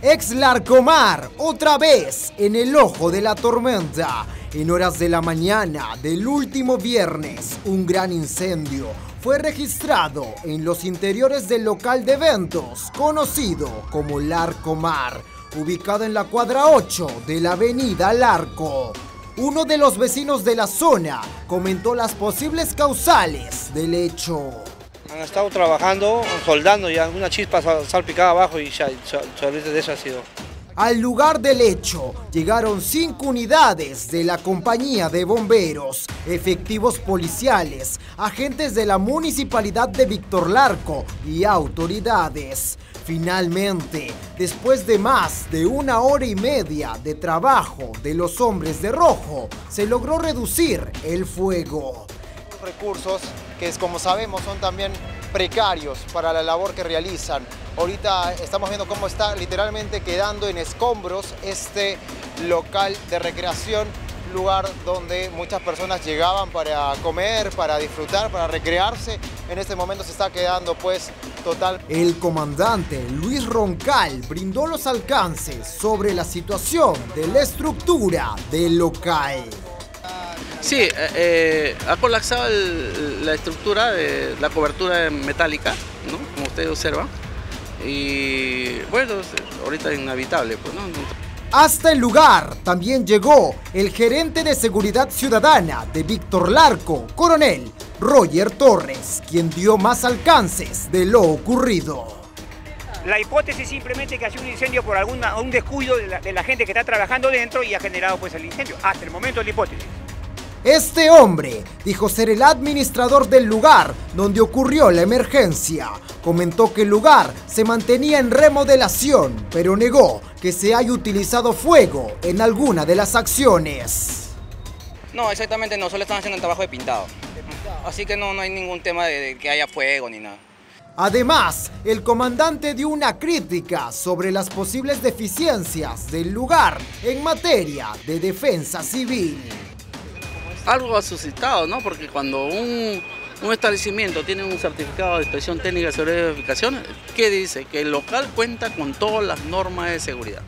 Ex Larcomar, otra vez en el ojo de la tormenta. En horas de la mañana del último viernes, un gran incendio fue registrado en los interiores del local de eventos conocido como Larcomar, ubicado en la cuadra 8 de la avenida Larco. Uno de los vecinos de la zona comentó las posibles causales del hecho. Han estado trabajando, soldando y alguna chispa salpicada abajo y ya, de eso ha sido. Al lugar del hecho llegaron cinco unidades de la compañía de bomberos, efectivos policiales, agentes de la municipalidad de Víctor Larco y autoridades. Finalmente, después de más de una hora y media de trabajo de los hombres de rojo, se logró reducir el fuego recursos que como sabemos son también precarios para la labor que realizan. Ahorita estamos viendo cómo está literalmente quedando en escombros este local de recreación, lugar donde muchas personas llegaban para comer, para disfrutar, para recrearse. En este momento se está quedando pues total. El comandante Luis Roncal brindó los alcances sobre la situación de la estructura del local. Sí, eh, eh, ha colapsado la estructura de la cobertura metálica, ¿no? como ustedes observan. Y bueno, ahorita es inhabitable. Pues, ¿no? Hasta el lugar también llegó el gerente de seguridad ciudadana de Víctor Larco, coronel Roger Torres, quien dio más alcances de lo ocurrido. La hipótesis simplemente que ha sido un incendio por alguna, un descuido de la, de la, gente que está trabajando dentro y ha generado pues el incendio. Hasta el momento la hipótesis. Este hombre dijo ser el administrador del lugar donde ocurrió la emergencia. Comentó que el lugar se mantenía en remodelación, pero negó que se haya utilizado fuego en alguna de las acciones. No, exactamente no, solo están haciendo el trabajo de pintado. Así que no, no hay ningún tema de que haya fuego ni nada. Además, el comandante dio una crítica sobre las posibles deficiencias del lugar en materia de defensa civil algo ha suscitado, ¿no? Porque cuando un, establecimiento tiene un certificado de inspección técnica sobre verificación, ¿qué dice? Que el local cuenta con todas las normas de seguridad.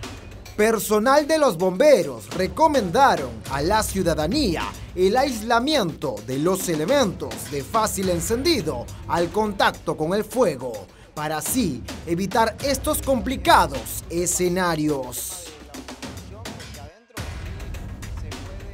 Personal de los bomberos recomendaron a la ciudadanía el aislamiento de los elementos de fácil encendido al contacto con el fuego, para así evitar estos complicados escenarios.